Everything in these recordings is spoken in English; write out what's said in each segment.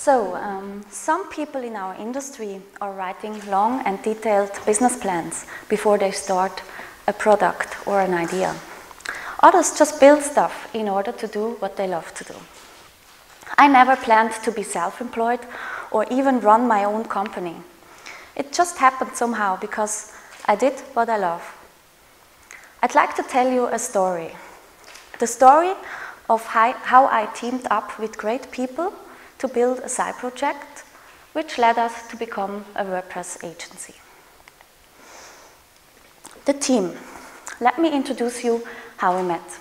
So, um, some people in our industry are writing long and detailed business plans before they start a product or an idea. Others just build stuff in order to do what they love to do. I never planned to be self employed or even run my own company. It just happened somehow because I did what I love. I'd like to tell you a story. The story of how I teamed up with great people to build a side project, which led us to become a WordPress agency. The team. Let me introduce you how we met.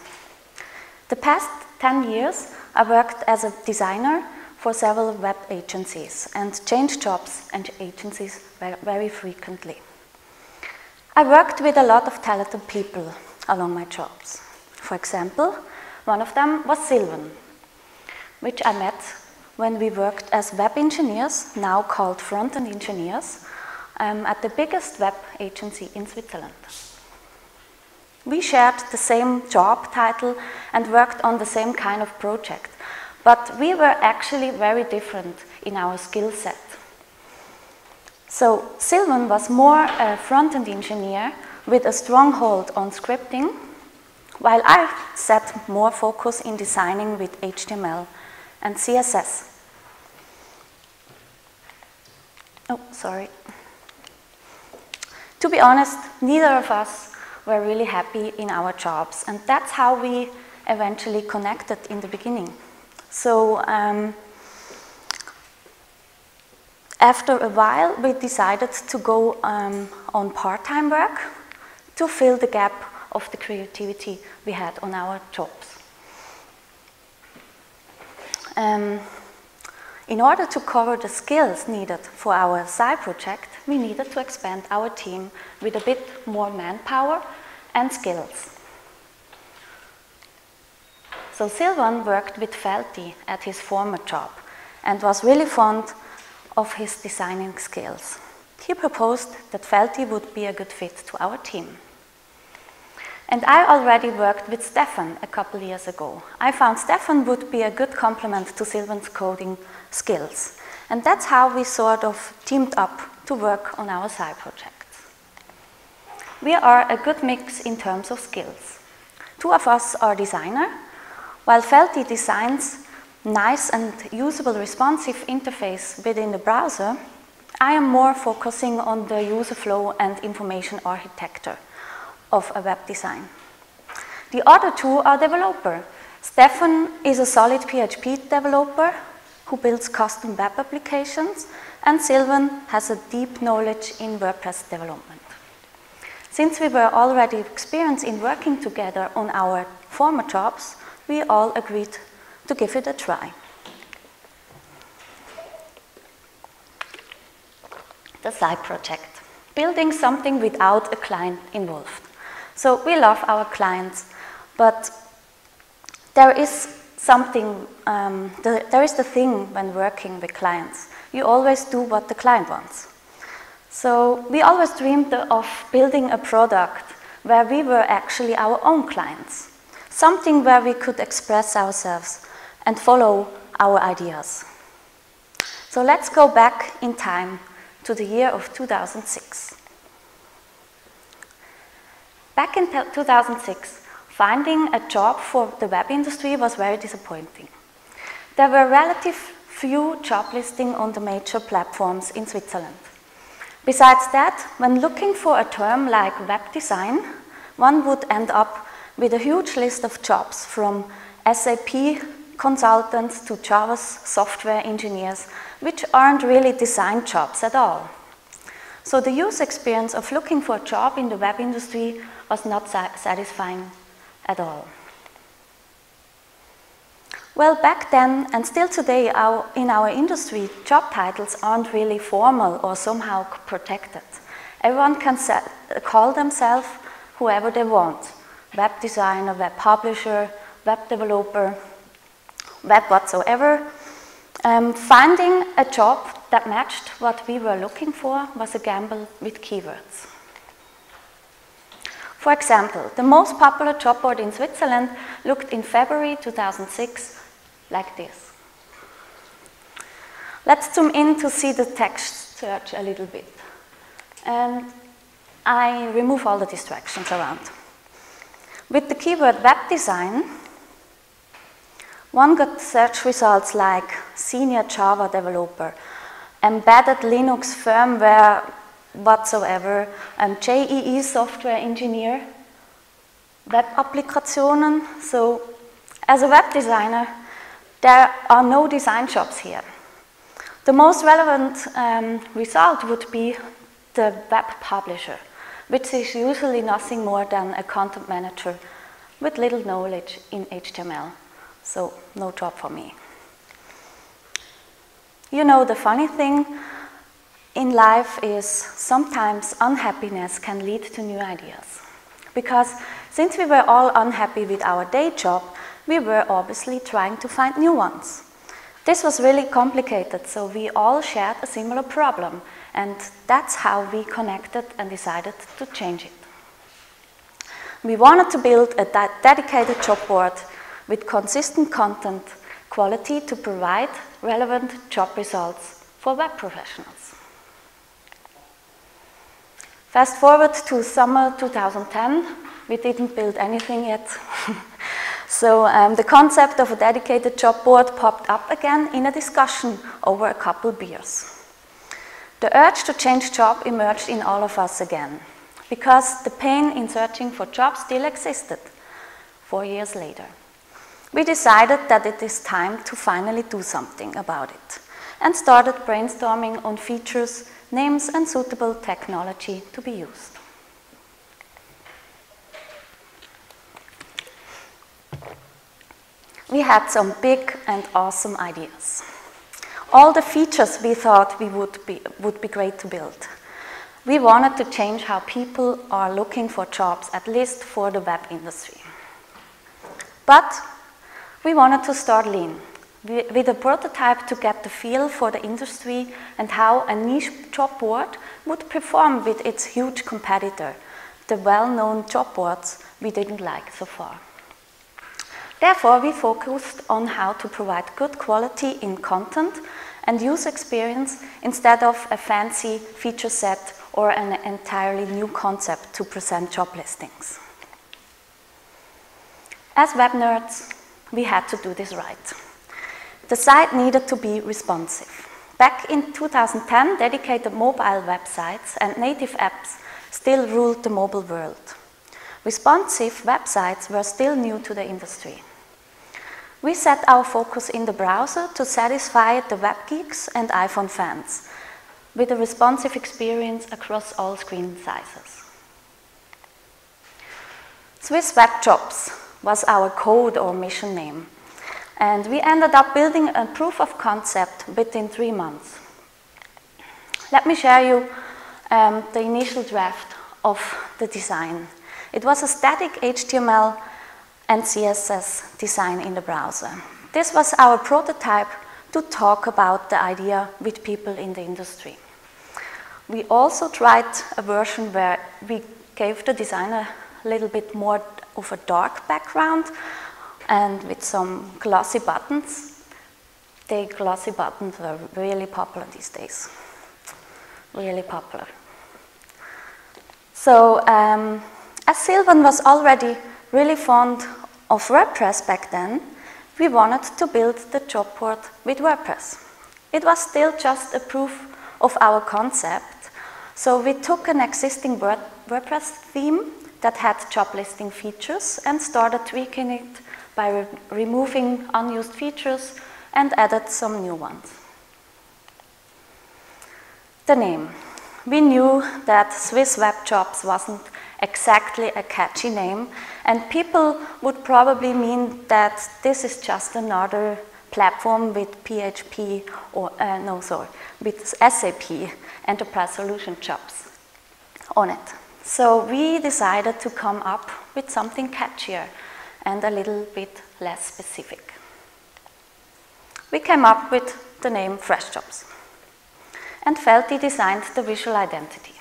The past 10 years, I worked as a designer for several web agencies and changed jobs and agencies very frequently. I worked with a lot of talented people along my jobs. For example, one of them was Silvan, which I met when we worked as web engineers, now called front-end engineers, um, at the biggest web agency in Switzerland. We shared the same job title and worked on the same kind of project, but we were actually very different in our skill set. So Silvan was more a front-end engineer with a strong hold on scripting, while I set more focus in designing with HTML and CSS. Oh, sorry. To be honest, neither of us were really happy in our jobs, and that's how we eventually connected in the beginning. So um, after a while, we decided to go um, on part-time work to fill the gap of the creativity we had on our jobs. Um, in order to cover the skills needed for our side project, we needed to expand our team with a bit more manpower and skills. So Silvan worked with Felty at his former job and was really fond of his designing skills. He proposed that Felty would be a good fit to our team. And I already worked with Stefan a couple years ago. I found Stefan would be a good complement to Silvan's coding skills. And that's how we sort of teamed up to work on our side projects. We are a good mix in terms of skills. Two of us are designer, while Felty designs nice and usable responsive interface within the browser, I am more focusing on the user flow and information architecture of a web design. The other two are developer. Stefan is a solid PHP developer who builds custom web applications, and Silvan has a deep knowledge in WordPress development. Since we were already experienced in working together on our former jobs, we all agreed to give it a try. The side project, building something without a client involved. So we love our clients, but there is something, um, the, there is the thing when working with clients. You always do what the client wants. So we always dreamed of building a product where we were actually our own clients, something where we could express ourselves and follow our ideas. So let's go back in time to the year of 2006. Back in 2006, finding a job for the web industry was very disappointing. There were relative few job listings on the major platforms in Switzerland. Besides that, when looking for a term like web design, one would end up with a huge list of jobs from SAP consultants to Java software engineers, which aren't really design jobs at all. So the user experience of looking for a job in the web industry was not satisfying at all. Well, back then and still today, our, in our industry, job titles aren't really formal or somehow protected. Everyone can call themselves whoever they want web designer, web publisher, web developer, web whatsoever. Um, finding a job that matched what we were looking for was a gamble with keywords. For example, the most popular job board in Switzerland looked in February 2006 like this. Let's zoom in to see the text search a little bit. And I remove all the distractions around. With the keyword web design, one got search results like senior Java developer, embedded Linux firmware whatsoever, um, JEE software engineer, web Applikationen. So as a web designer, there are no design jobs here. The most relevant um, result would be the web publisher, which is usually nothing more than a content manager with little knowledge in HTML. So no job for me. You know, the funny thing in life is sometimes unhappiness can lead to new ideas. Because since we were all unhappy with our day job, we were obviously trying to find new ones. This was really complicated, so we all shared a similar problem, and that's how we connected and decided to change it. We wanted to build a dedicated job board with consistent content quality to provide relevant job results for web professionals. Fast forward to summer 2010, we didn't build anything yet. so um, the concept of a dedicated job board popped up again in a discussion over a couple beers. The urge to change job emerged in all of us again, because the pain in searching for jobs still existed four years later. We decided that it is time to finally do something about it and started brainstorming on features, names and suitable technology to be used. We had some big and awesome ideas. All the features we thought we would be, would be great to build. We wanted to change how people are looking for jobs, at least for the web industry. But we wanted to start lean, with a prototype to get the feel for the industry and how a niche job board would perform with its huge competitor, the well-known job boards we didn't like so far. Therefore, we focused on how to provide good quality in content and user experience instead of a fancy feature set or an entirely new concept to present job listings. As web nerds, we had to do this right. The site needed to be responsive. Back in 2010, dedicated mobile websites and native apps still ruled the mobile world. Responsive websites were still new to the industry. We set our focus in the browser to satisfy the web geeks and iPhone fans with a responsive experience across all screen sizes. Swiss Web Jobs was our code or mission name. And we ended up building a proof of concept within three months. Let me share you um, the initial draft of the design. It was a static HTML and CSS design in the browser. This was our prototype to talk about the idea with people in the industry. We also tried a version where we gave the designer a little bit more of a dark background and with some glossy buttons. The glossy buttons were really popular these days. Really popular. So, um, as Silvan was already really fond of WordPress back then, we wanted to build the job board with WordPress. It was still just a proof of our concept, so we took an existing WordPress theme that had job listing features and started tweaking it by re removing unused features and added some new ones. The name. We knew that Swiss Web Jobs wasn't exactly a catchy name, and people would probably mean that this is just another platform with PHP or, uh, no, sorry, with SAP, Enterprise Solution Jobs, on it. So we decided to come up with something catchier and a little bit less specific. We came up with the name Fresh Jobs and Felty designed the visual identity.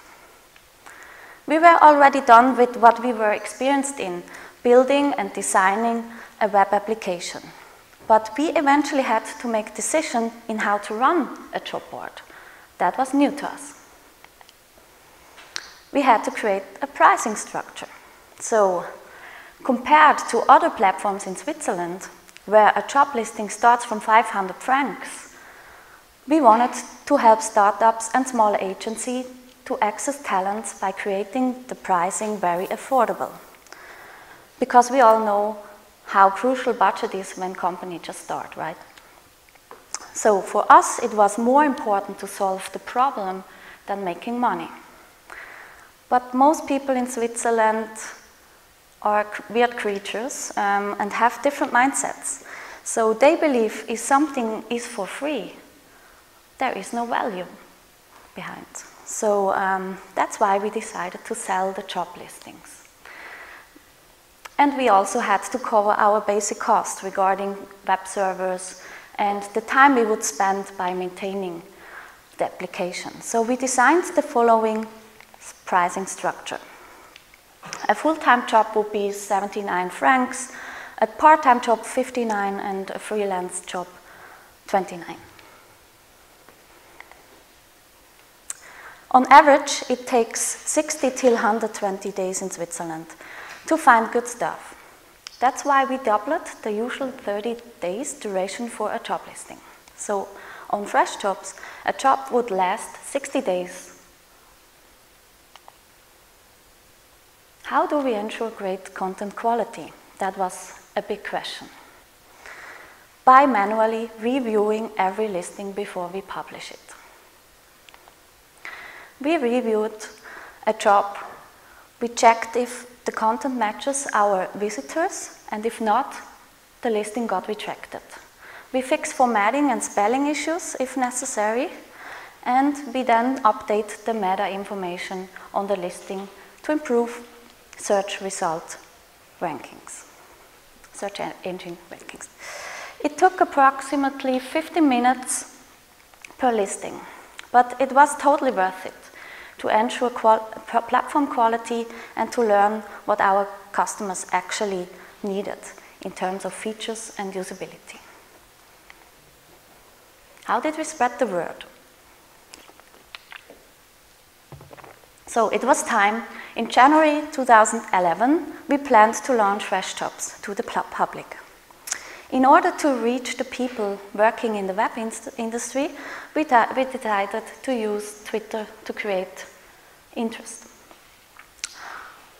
We were already done with what we were experienced in, building and designing a web application. but we eventually had to make decision in how to run a job board. That was new to us. We had to create a pricing structure. So compared to other platforms in Switzerland, where a job listing starts from 500 francs, we wanted to help startups and small agencies to access talents by creating the pricing very affordable. Because we all know how crucial budget is when companies just start, right? So for us, it was more important to solve the problem than making money. But most people in Switzerland are weird creatures um, and have different mindsets. So they believe if something is for free, there is no value behind. So um, that's why we decided to sell the job listings. And we also had to cover our basic costs regarding web servers and the time we would spend by maintaining the application. So we designed the following pricing structure. A full-time job would be 79 francs, a part-time job 59 and a freelance job 29. On average, it takes 60 till 120 days in Switzerland to find good stuff. That's why we doubled the usual 30 days duration for a job listing. So on fresh jobs, a job would last 60 days. How do we ensure great content quality? That was a big question. By manually reviewing every listing before we publish it. We reviewed a job, we checked if the content matches our visitors, and if not, the listing got retracted. We fix formatting and spelling issues if necessary, and we then update the meta information on the listing to improve search result rankings, search engine rankings. It took approximately 50 minutes per listing, but it was totally worth it to ensure qual platform quality and to learn what our customers actually needed in terms of features and usability. How did we spread the word? So it was time. In January 2011, we planned to launch Fresh Jobs to the public. In order to reach the people working in the web industry, we, we decided to use Twitter to create interest.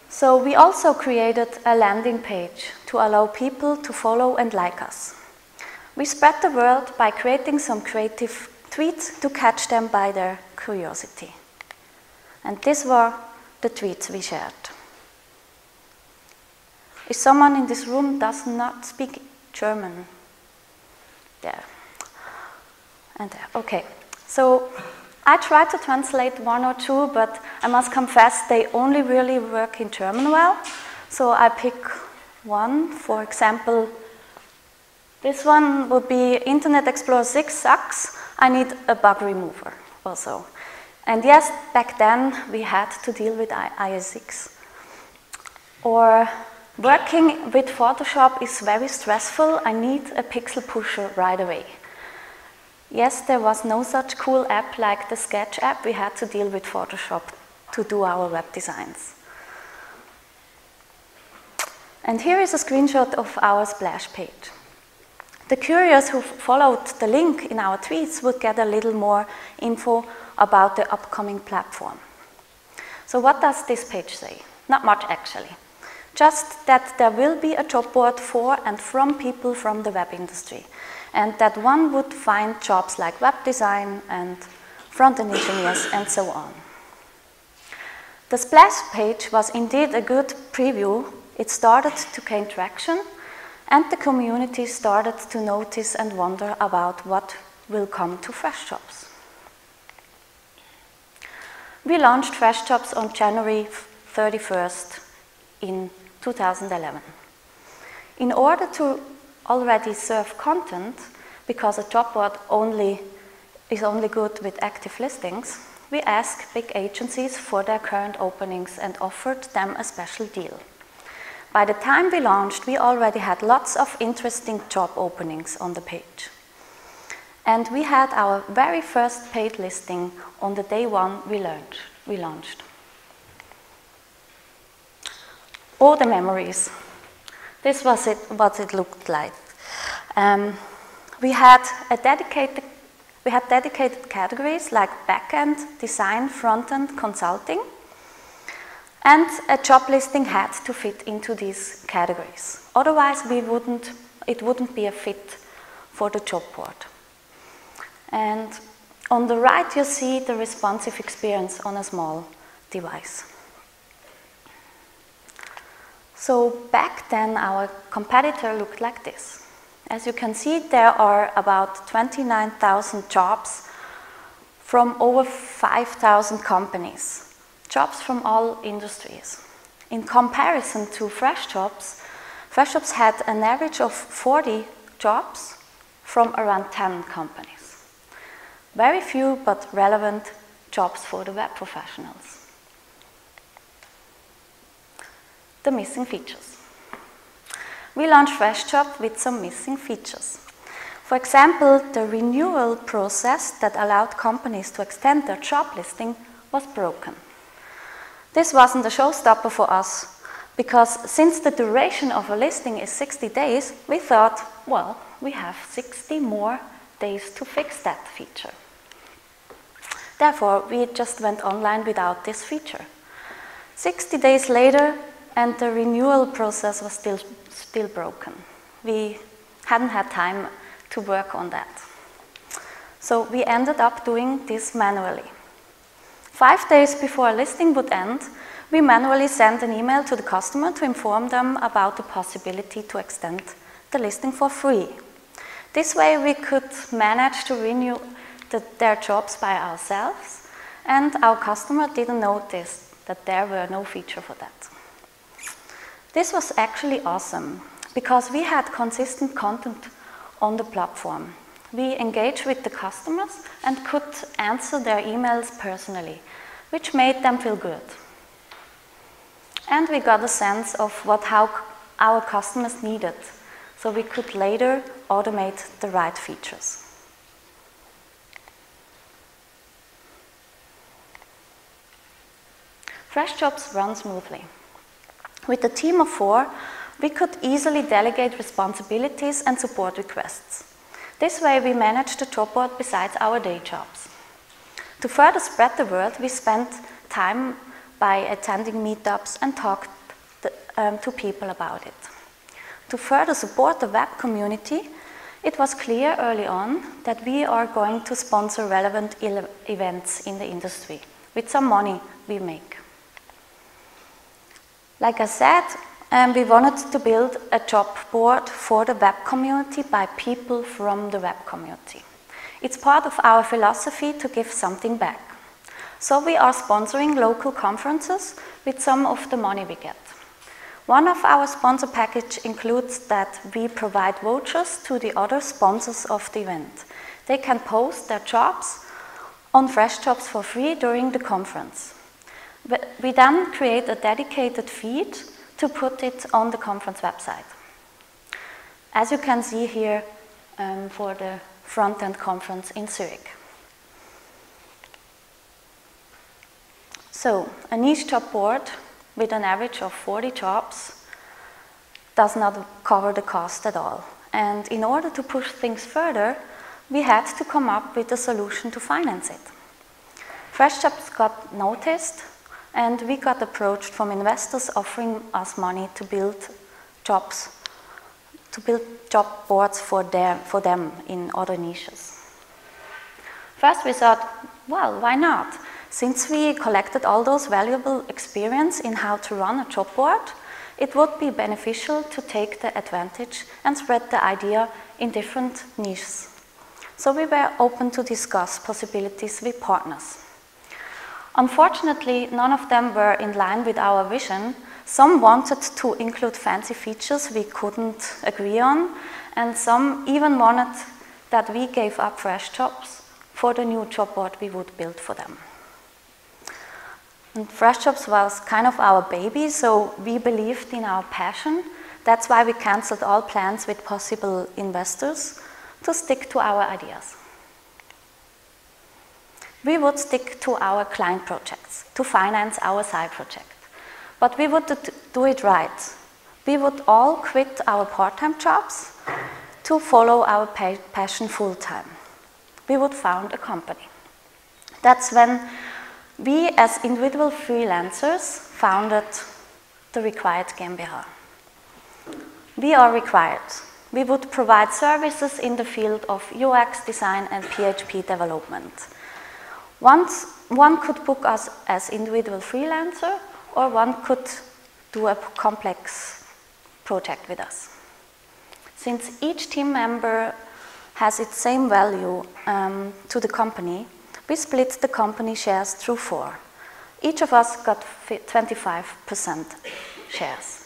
So we also created a landing page to allow people to follow and like us. We spread the word by creating some creative tweets to catch them by their curiosity. And these were the tweets we shared. If someone in this room does not speak German, there and there, okay. So I tried to translate one or two, but I must confess they only really work in German well. So I pick one, for example, this one would be Internet Explorer 6 sucks. I need a bug remover also. And yes, back then we had to deal with IE6. Or working with Photoshop is very stressful. I need a pixel pusher right away. Yes, there was no such cool app like the Sketch app. We had to deal with Photoshop to do our web designs. And here is a screenshot of our splash page. The curious who followed the link in our tweets would get a little more info about the upcoming platform. So what does this page say? Not much actually. Just that there will be a job board for and from people from the web industry and that one would find jobs like web design and front-end engineers and so on. The splash page was indeed a good preview. It started to gain traction and the community started to notice and wonder about what will come to Fresh Jobs. We launched Fresh Jobs on January 31st in 2011. In order to already serve content, because a job board only is only good with active listings, we asked big agencies for their current openings and offered them a special deal. By the time we launched, we already had lots of interesting job openings on the page. And we had our very first paid listing on the day one we, learned, we launched. All the memories. This was it, what it looked like. Um, we had a dedicated we had dedicated categories like backend, design, front-end, consulting, and a job listing had to fit into these categories. Otherwise, we wouldn't, it wouldn't be a fit for the job board. And on the right, you see the responsive experience on a small device. So back then, our competitor looked like this. As you can see, there are about 29,000 jobs from over 5,000 companies, jobs from all industries. In comparison to FreshJobs, FreshJobs had an average of 40 jobs from around 10 companies. Very few but relevant jobs for the web professionals. The missing features we launched FreshJob with some missing features. For example, the renewal process that allowed companies to extend their job listing was broken. This wasn't a showstopper for us because since the duration of a listing is 60 days, we thought, well, we have 60 more days to fix that feature. Therefore, we just went online without this feature. 60 days later, and the renewal process was still still broken. We hadn't had time to work on that. So we ended up doing this manually. Five days before a listing would end, we manually sent an email to the customer to inform them about the possibility to extend the listing for free. This way we could manage to renew the, their jobs by ourselves and our customer didn't notice that there were no feature for that. This was actually awesome because we had consistent content on the platform. We engaged with the customers and could answer their emails personally, which made them feel good. And we got a sense of what how our customers needed, so we could later automate the right features. FreshJobs run smoothly. With a team of four, we could easily delegate responsibilities and support requests. This way we managed the job board besides our day jobs. To further spread the word, we spent time by attending meetups and talked um, to people about it. To further support the web community, it was clear early on that we are going to sponsor relevant events in the industry with some money we make. Like I said, um, we wanted to build a job board for the web community by people from the web community. It's part of our philosophy to give something back. So we are sponsoring local conferences with some of the money we get. One of our sponsor package includes that we provide vouchers to the other sponsors of the event. They can post their jobs on FreshJobs for free during the conference. We then create a dedicated feed to put it on the conference website. As you can see here um, for the front-end conference in Zurich. So, a niche job board with an average of 40 jobs does not cover the cost at all. And in order to push things further, we had to come up with a solution to finance it. FreshJobs got noticed and we got approached from investors offering us money to build jobs, to build job boards for, their, for them in other niches. First we thought, well, why not? Since we collected all those valuable experience in how to run a job board, it would be beneficial to take the advantage and spread the idea in different niches. So we were open to discuss possibilities with partners. Unfortunately, none of them were in line with our vision. Some wanted to include fancy features we couldn't agree on, and some even wanted that we gave up FreshJobs for the new job board we would build for them. And FreshJobs was kind of our baby, so we believed in our passion. That's why we cancelled all plans with possible investors to stick to our ideas. We would stick to our client projects to finance our side project. But we would do it right. We would all quit our part-time jobs to follow our passion full-time. We would found a company. That's when we as individual freelancers founded the Required GmbH. We are required. We would provide services in the field of UX design and PHP development. Once, one could book us as individual freelancer or one could do a complex project with us. Since each team member has its same value um, to the company, we split the company shares through four. Each of us got 25% shares.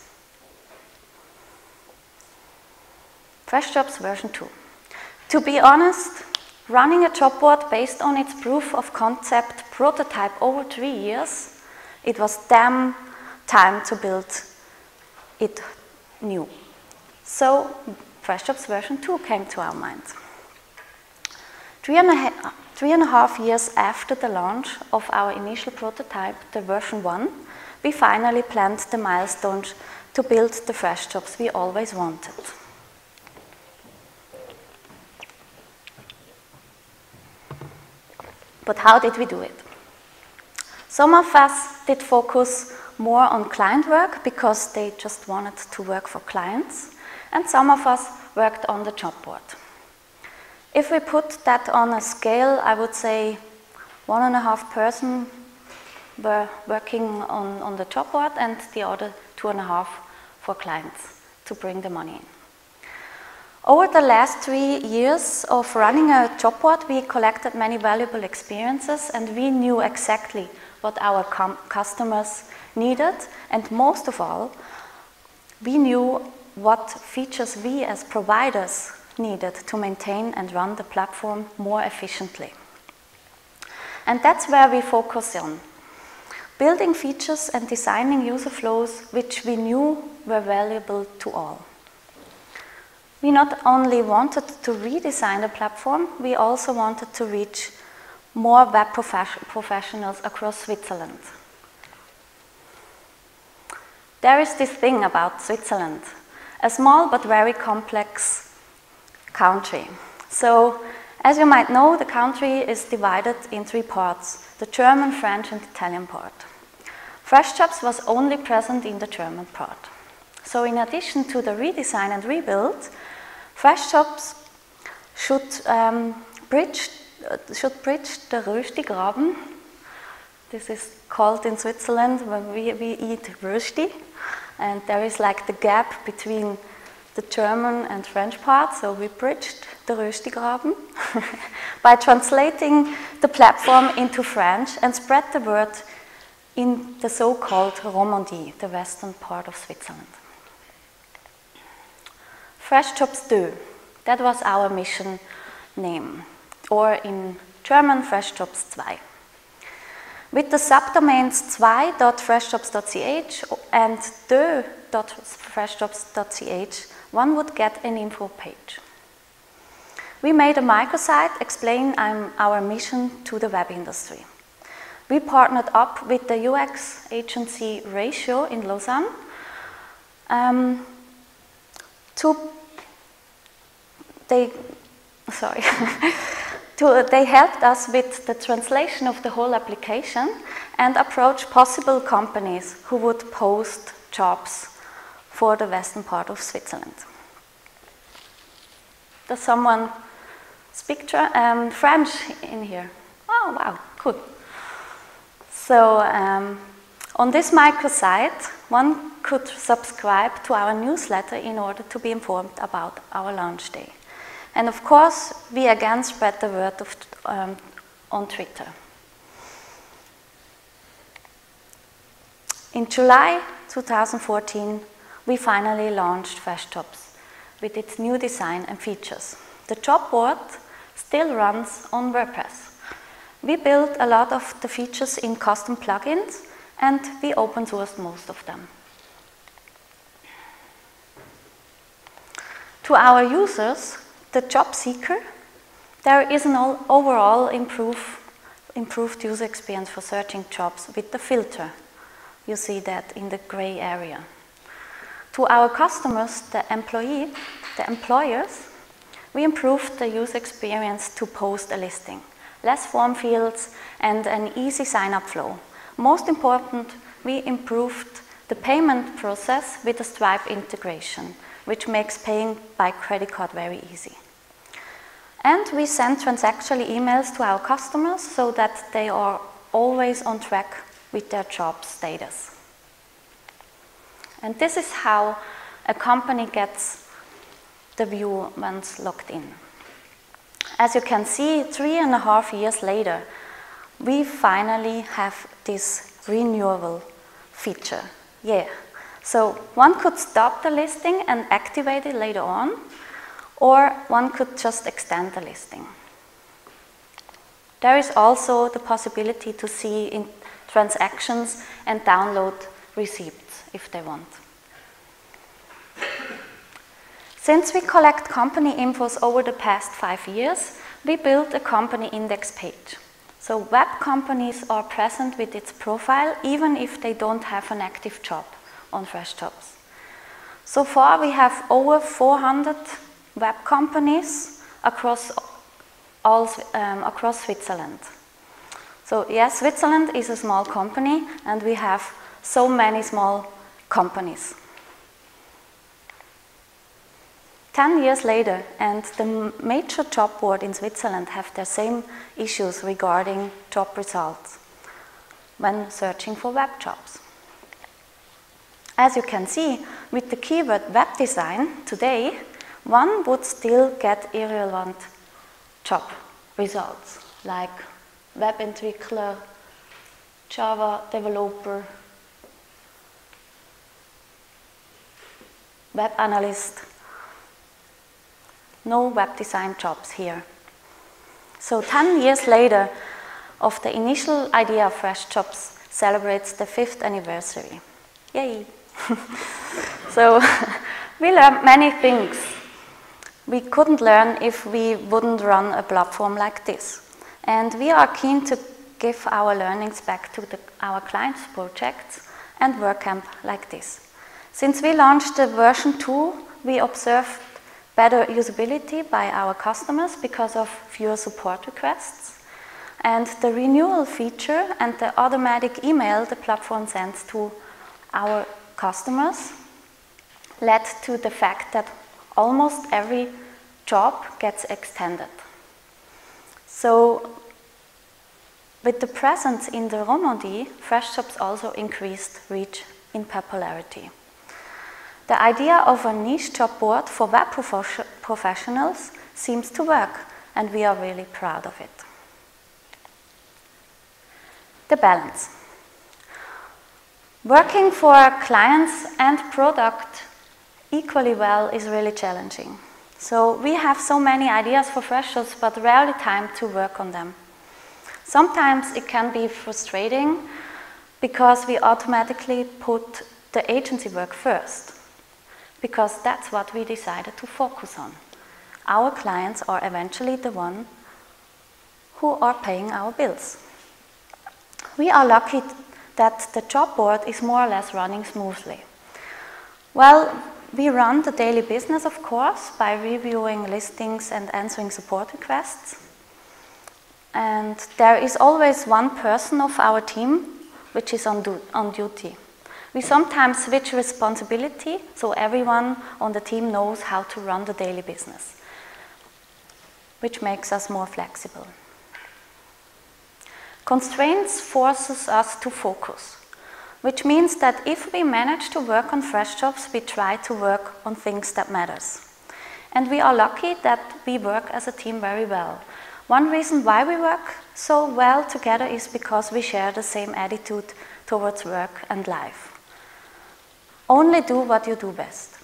Fresh Jobs version 2. To be honest, running a job board based on its proof of concept prototype over three years, it was damn time to build it new. So FreshJobs version 2 came to our mind. Three and, a three and a half years after the launch of our initial prototype, the version 1, we finally planned the milestones to build the FreshJobs we always wanted. But how did we do it? Some of us did focus more on client work because they just wanted to work for clients, and some of us worked on the job board. If we put that on a scale, I would say one and a half person were working on, on the job board and the other two and a half for clients to bring the money in. Over the last three years of running a job board, we collected many valuable experiences and we knew exactly what our customers needed and most of all, we knew what features we as providers needed to maintain and run the platform more efficiently. And that's where we focus on. Building features and designing user flows which we knew were valuable to all. We not only wanted to redesign the platform, we also wanted to reach more web professionals across Switzerland. There is this thing about Switzerland, a small but very complex country. So, as you might know, the country is divided in three parts, the German, French and Italian part. FreshJobs was only present in the German part. So in addition to the redesign and rebuild, FreshJobs should um, bridge should bridge the Rösti Graben This is called in Switzerland when we, we eat Rösti, and there is like the gap between the German and French part, so we bridged the Röstigraben by translating the platform into French and spread the word in the so-called Romandie, the western part of Switzerland. FreshJobs 2, that was our mission name, or in German FreshJobs 2. With the subdomains 2.freshjobs.ch and 2.freshjobs.ch, one would get an info page. We made a microsite explaining um, our mission to the web industry. We partnered up with the UX agency Ratio in Lausanne um, to they sorry to, they helped us with the translation of the whole application and approach possible companies who would post jobs for the western part of Switzerland. Does someone speak um, French in here? Oh, wow, cool. So um, on this microsite, one could subscribe to our newsletter in order to be informed about our launch day. And of course, we again spread the word of, um, on Twitter. In July 2014, we finally launched FreshJobs with its new design and features. The job board still runs on WordPress. We built a lot of the features in custom plugins and we open sourced most of them. To our users, the job seeker, there is an overall improve, improved user experience for searching jobs with the filter. You see that in the gray area. To our customers, the employee, the employers, we improved the user experience to post a listing. Less form fields and an easy sign-up flow. Most important, we improved the payment process with the Stripe integration, which makes paying by credit card very easy. And we send transactional emails to our customers so that they are always on track with their job status. And this is how a company gets the view once logged in. As you can see, three and a half years later, we finally have this renewable feature. Yeah. So one could stop the listing and activate it later on, or one could just extend the listing. There is also the possibility to see in transactions and download receipts if they want. Since we collect company infos over the past five years, we built a company index page. So web companies are present with its profile even if they don't have an active job on FreshJobs. So far we have over 400 web companies across, all, um, across Switzerland. So yes, Switzerland is a small company and we have so many small companies. Ten years later, and the major job board in Switzerland have the same issues regarding job results when searching for web jobs. As you can see, with the keyword web design today, one would still get irrelevant job results like web entwickler, Java developer, web analyst. No web design jobs here. So 10 years later of the initial idea of Fresh Jobs celebrates the fifth anniversary. Yay! so we learned many things we couldn't learn if we wouldn't run a platform like this. And we are keen to give our learnings back to the, our clients' projects and WordCamp like this. Since we launched the version 2, we observed better usability by our customers because of fewer support requests. And the renewal feature and the automatic email the platform sends to our customers led to the fact that almost every job gets extended. So with the presence in the Romandie, FreshJobs also increased reach in popularity. The idea of a niche job board for web professionals seems to work, and we are really proud of it. The balance. Working for clients and product equally well is really challenging. So we have so many ideas for freshers, but rarely time to work on them. Sometimes it can be frustrating because we automatically put the agency work first, because that's what we decided to focus on. Our clients are eventually the one who are paying our bills. We are lucky that the job board is more or less running smoothly. Well, we run the daily business, of course, by reviewing listings and answering support requests. And there is always one person of our team which is on, on duty. We sometimes switch responsibility so everyone on the team knows how to run the daily business, which makes us more flexible. Constraints forces us to focus, which means that if we manage to work on fresh jobs, we try to work on things that matters. And we are lucky that we work as a team very well. One reason why we work so well together is because we share the same attitude towards work and life. Only do what you do best.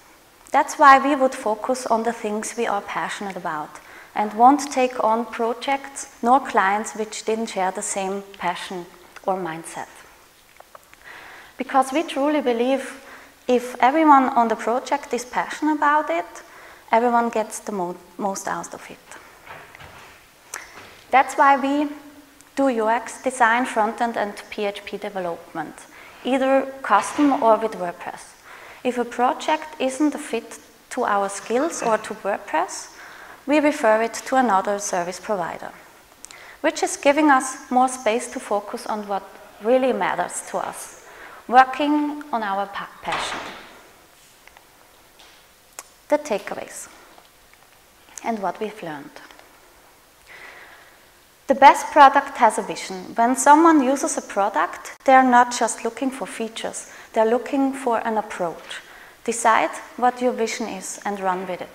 That's why we would focus on the things we are passionate about and won't take on projects nor clients which didn't share the same passion or mindset. Because we truly believe if everyone on the project is passionate about it, everyone gets the mo most out of it. That's why we do UX design, front-end and PHP development, either custom or with WordPress. If a project isn't a fit to our skills or to WordPress, we refer it to another service provider, which is giving us more space to focus on what really matters to us, working on our pa passion. The takeaways and what we've learned. The best product has a vision. When someone uses a product, they're not just looking for features, they're looking for an approach. Decide what your vision is and run with it.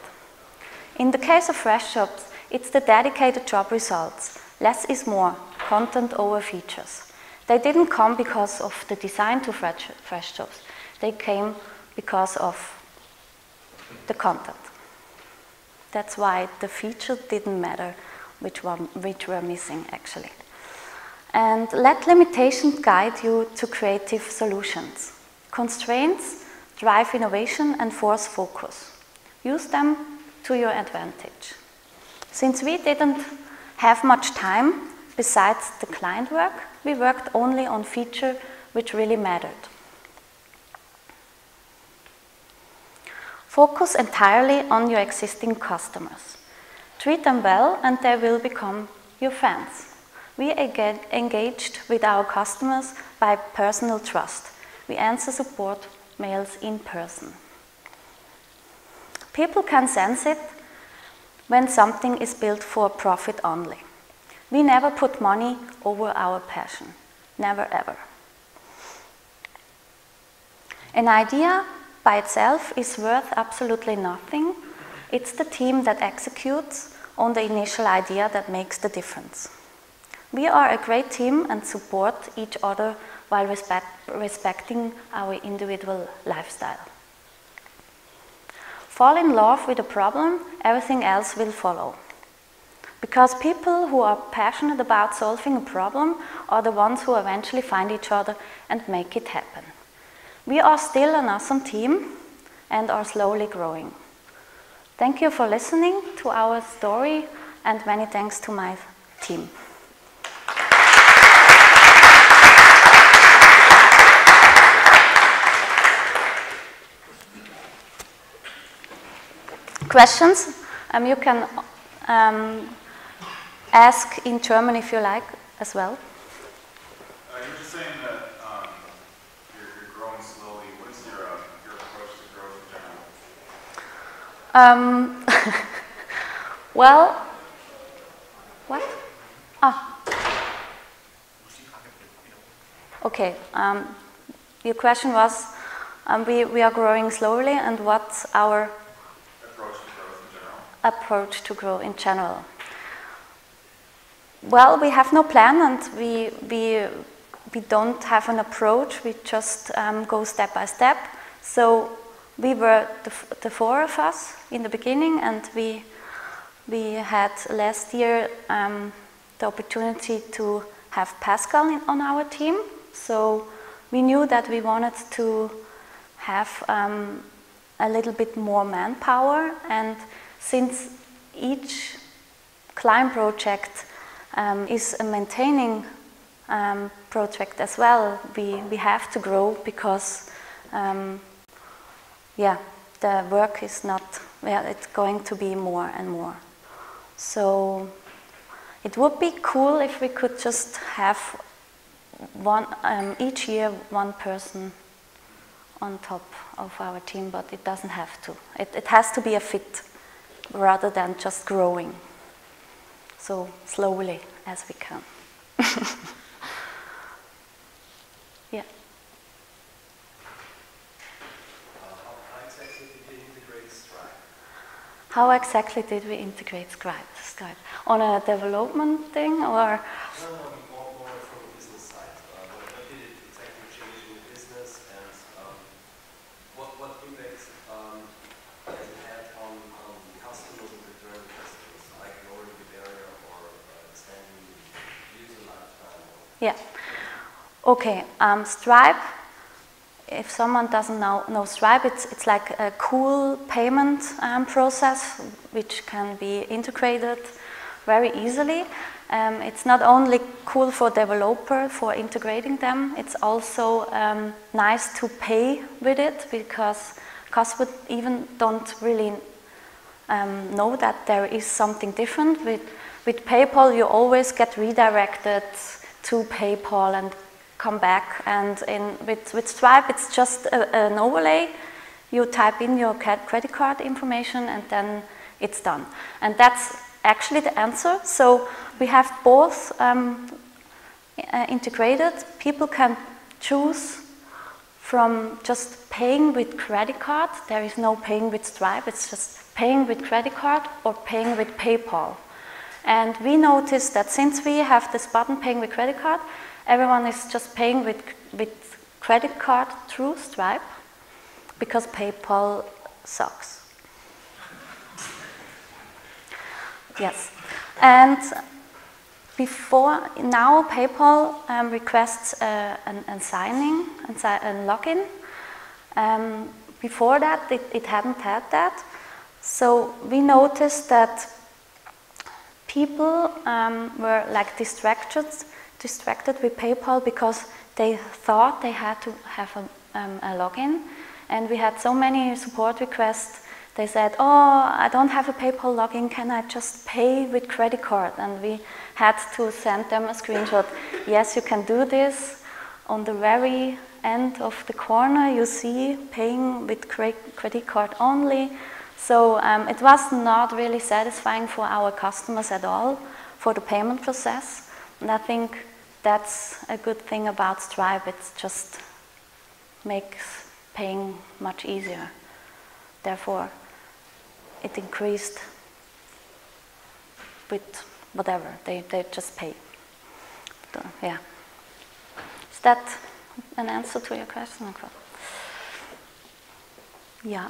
In the case of Fresh Jobs, it's the dedicated job results. Less is more, content over features. They didn't come because of the design to Fresh, fresh Jobs. They came because of the content. That's why the feature didn't matter which, one, which were missing actually. And let limitations guide you to creative solutions. Constraints drive innovation and force focus. Use them to your advantage. Since we didn't have much time besides the client work, we worked only on feature which really mattered. Focus entirely on your existing customers. Treat them well and they will become your fans. We are engaged with our customers by personal trust. We answer support mails in person. People can sense it when something is built for profit only. We never put money over our passion. Never ever. An idea by itself is worth absolutely nothing. It's the team that executes on the initial idea that makes the difference. We are a great team and support each other while respect, respecting our individual lifestyle. Fall in love with a problem, everything else will follow. Because people who are passionate about solving a problem are the ones who eventually find each other and make it happen. We are still an awesome team and are slowly growing. Thank you for listening to our story and many thanks to my team. Questions? Um, you can um, ask in German if you like as well. Um, well, what? Ah. Okay. Um, your question was, um, we, we are growing slowly, and what's our approach to grow in general. Well, we have no plan, and we we we don't have an approach. We just um, go step by step. So we were the, the, four of us in the beginning, and we we had last year um, the opportunity to have Pascal in, on our team. So we knew that we wanted to have um, a little bit more manpower, and since each client project um, is a maintaining um, project as well, we, we have to grow because um, yeah, the work is not, well, it's going to be more and more. So it would be cool if we could just have one, um, each year one person on top of our team, but it doesn't have to. It, it has to be a fit rather than just growing. So slowly as we can. How exactly did we integrate Stripe? Stripe? On a development thing or? No, more, more from the business side. Uh, what, did it exactly change in business and what, what has it had on, on customers and return customers, like lowering the barrier or the user? Yeah. Okay, um, Stripe if someone doesn't know, know Stripe, it's, it's like a cool payment um, process which can be integrated very easily. Um, it's not only cool for developer for integrating them, it's also um, nice to pay with it because customers even don't really um, know that there is something different. With, with PayPal, you always get redirected to PayPal and come back. And in, with, with Stripe, it's just a, an overlay. You type in your credit card information and then it's done. And that's actually the answer. So we have both um, uh, integrated. People can choose from just paying with credit card. There is no paying with Stripe. It's just paying with credit card or paying with PayPal. And we noticed that since we have this button paying with credit card, everyone is just paying with, with credit card through Stripe because PayPal sucks. yes. And before, now PayPal um, requests uh, an, an, signing and login. Um, before that, it, it hadn't had that. So we noticed that people um, were like distracted, distracted with PayPal because they thought they had to have a, um, a login. And we had so many support requests. They said, oh, I don't have a PayPal login, can I just pay with credit card? And we had to send them a screenshot. yes, you can do this. On the very end of the corner, you see paying with credit card only. So um, it was not really satisfying for our customers at all for the payment process. And I think that's a good thing about Stripe. It just makes paying much easier. Therefore, it increased with whatever, they, they just pay. So, yeah. Is that an answer to your question? Yeah.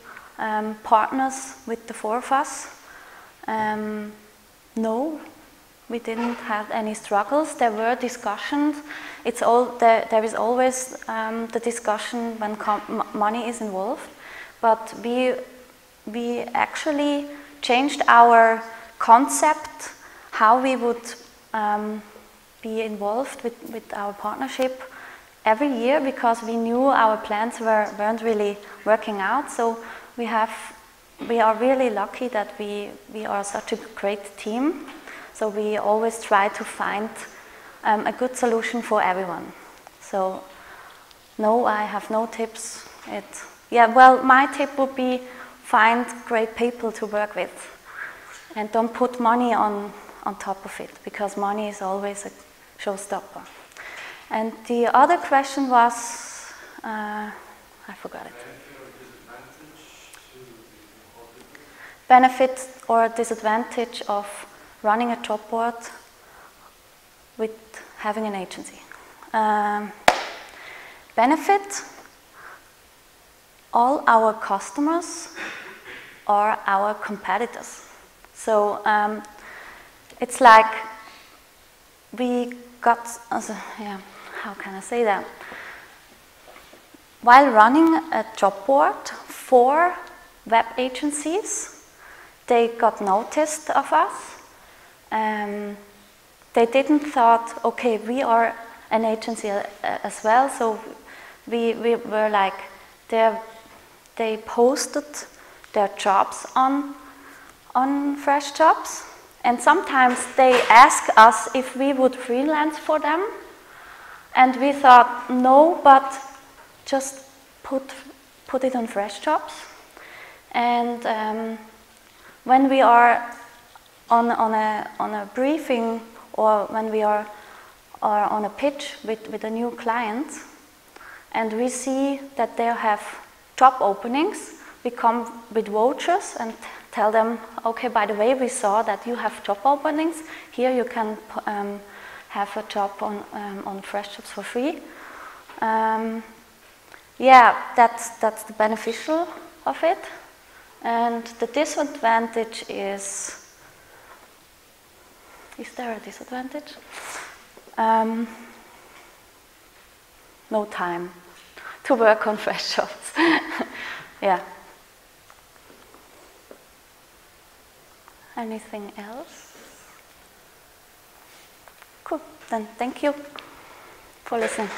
um, partners with the four of us. Um, no, we didn't have any struggles. There were discussions. It's all there, there is always um, the discussion when money is involved, but we we actually changed our concept how we would um, be involved with, with our partnership every year because we knew our plans were, weren't really working out. So we have we are really lucky that we, we are such a great team. So we always try to find um, a good solution for everyone. So no, I have no tips. It, yeah, well, my tip would be find great people to work with and don't put money on, on top of it because money is always a showstopper. And the other question was, uh, I forgot it. Benefit or disadvantage of running a job board with having an agency. Um, benefit, all our customers are our competitors. So um, it's like we got, also, yeah, how can I say that? While running a job board for web agencies, they got noticed of us. Um, they didn't thought, okay, we are an agency as well, so we, we were like, they posted their jobs on, on Fresh Jobs, and sometimes they ask us if we would freelance for them. And we thought, no, but just put, put it on fresh jobs. And um, when we are on, on, a, on a briefing or when we are, are on a pitch with, with a new client and we see that they have job openings, we come with vouchers and tell them, okay, by the way, we saw that you have job openings. Here you can um, have a job on, um, on Fresh Jobs for free. Um, yeah, that's, that's the beneficial of it. And the disadvantage is is there a disadvantage? Um, no time to work on fresh jobs. yeah. Anything else? Cool. Then thank you for listening.